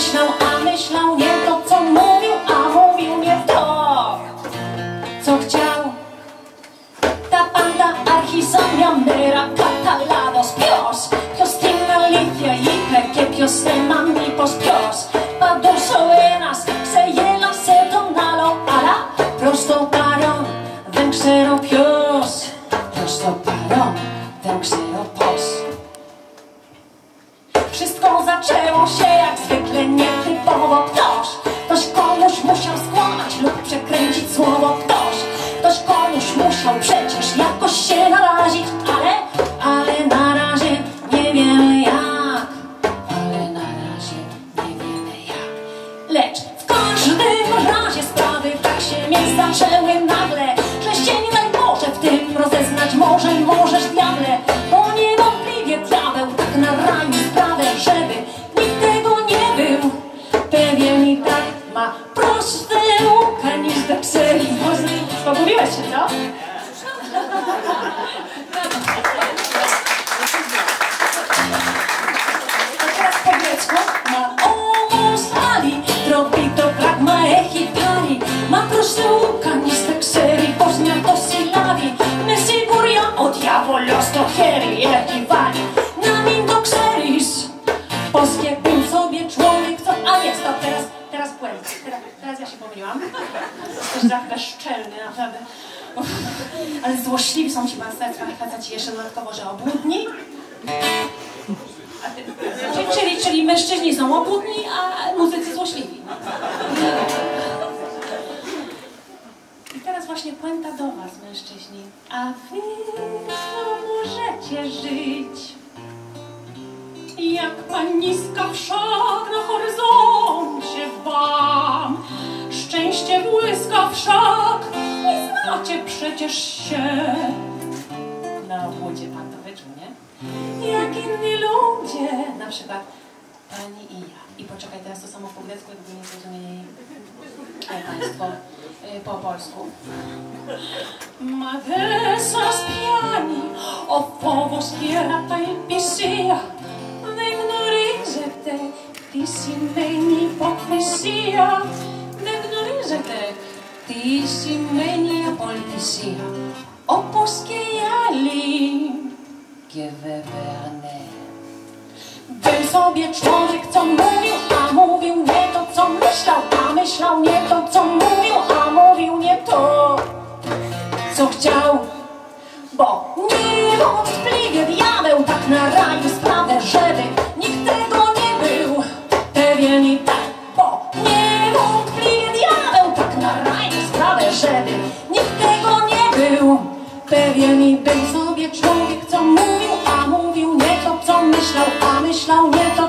myślał A myślał nie to, co mówił A mówił nie to, co chciał. Ta panda archisamia mera catalados Pios, pios tiene limpia y perché pios te mami pos pios. Paduso enas, se jela se donalo Ala, prosto parą, węksero pios. Prosto parą, węksero pos. Wszystko zaczęło się się nie zaczęły nagle Że się nie daj Boże w tym rozeznać może możesz diable Bo niewątpliwie diabeł tak naranił sprawę Żeby nikt tego nie był pewien i tak ma proste ucha niż do kseli Pogubiłeś się, co? Diavolos to heri Echiwali na nim do kseris Polskie był sobie człowiek, co... A nie, stop, teraz, teraz błęd. Teraz, teraz ja się pomyliłam. Jesteś tak bezczelny, naprawdę. Uff. Ale złośliwi są ci faceci jeszcze dodatkowo, że obłudni. Ty, czyli, czyli mężczyźni są obłudni, a muzycy złośliwi. Właśnie puenta do was, mężczyźni. A wy możecie żyć jak paniska wszak na horyzoncie wam. Szczęście błyska wszak, nie znacie przecież się. Na obłodzie pan to wyczuł, nie? Jak inni ludzie, na przykład pani i ja. I poczekaj, teraz to samo po grecku, jakby nie zrozumieli państwo Ε, Μα polsku. σας πιάνει ο φόβος φόβος η υπησία, δεν γνωρίζετε τι σημαίνει υποκρισία, δεν γνωρίζετε τι σημαίνει απολυτισία, όπως και οι άλλοι. Και βέβαια ναι. Był sobie Bo niewątpliwie diabeł tak naraził sprawę, żeby nikt tego nie był pewien i tak. Bo niewątpliwie diabeł tak naraził sprawę, żeby nikt tego nie był pewien i był sobie człowiek, co mówił, a mówił nie to, co myślał, a myślał nie to,